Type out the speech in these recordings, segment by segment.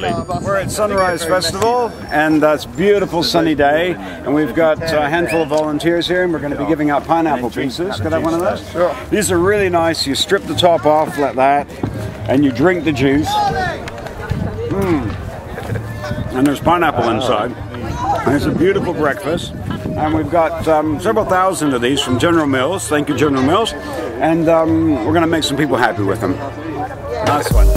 basically. We're at Sunrise Festival, and that's beautiful sunny day. And we've got a handful of volunteers here, and we're going to be giving out pineapple pieces. Can I have one of those? Sure. These are really nice. You strip the top off like that, and you drink the juice. Mm. And there's pineapple inside. And it's a beautiful breakfast. And we've got um, several thousand of these from General Mills. Thank you, General Mills. And um, we're going to make some people happy with them. Nice one.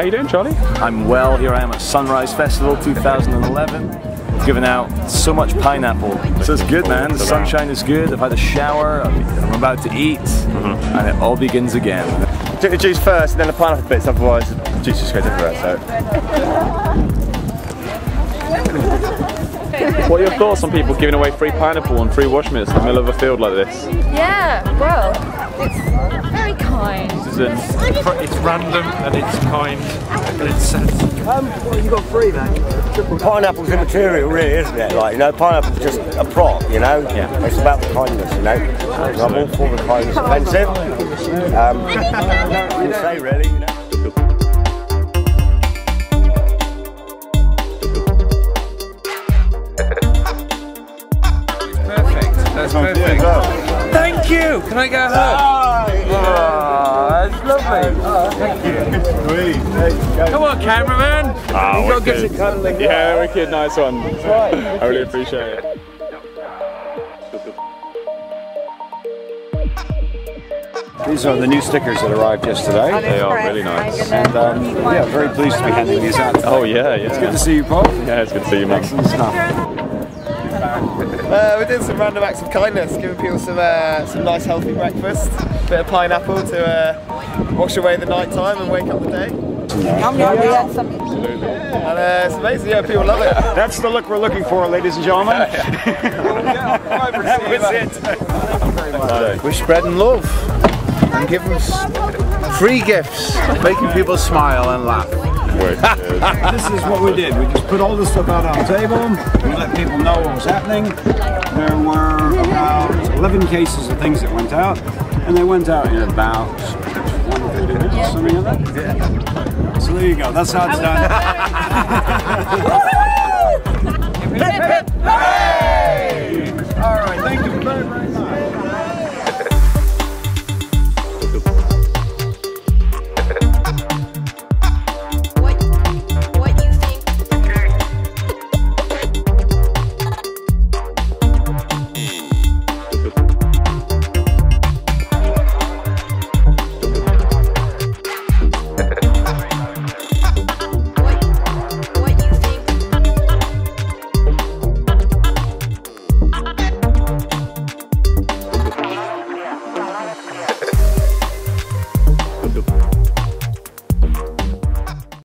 How you doing, Charlie? I'm well. Here I am at Sunrise Festival 2011. Giving out so much pineapple. So it's good, man. The sunshine is good. I've had a shower. I'm about to eat, mm-hmm. and it all begins again. Took the juice first and then the pineapple bits, otherwise the juice just goes everywhere. So What are your thoughts on people giving away free pineapple and free wash mitts in the middle of a field like this? Yeah, well, it's very kind. This is it. It's random and it's kind and it's sensible. pineapple's immaterial, really, isn't it? Like you know, pineapple's just a prop. You know, Yeah. It's about the kindness. You know, I'm all for the kindness. Offensive. Um, you say really. You know. That's perfect. Thank you. Can I go home? Oh, that's lovely. Come on, cameraman. Ah, you got to get wicked. it cuddling. Yeah, wicked, nice one. I really appreciate it. These are the new stickers that arrived yesterday. They are really nice. And um, yeah, very pleased to be handing these out. Oh yeah, yeah. Good to see you, Paul. Yeah, it's good to see you, man. Excellent stuff. Uh, we're doing some random acts of kindness, giving people some uh, some nice healthy breakfast, a bit of pineapple to uh, wash away the night time and wake up the day. And uh, it's amazing, yeah, people love it. That's the look we're looking for, ladies and gentlemen. that was it. We're spreading love and giving free gifts, making people smile and laugh. This is what we did. We just put all this stuff out on the table. We let people know what was happening. There were about 11 cases of things that went out, and they went out in about 150 minutes, or something like that. So there you go. That's how it's done.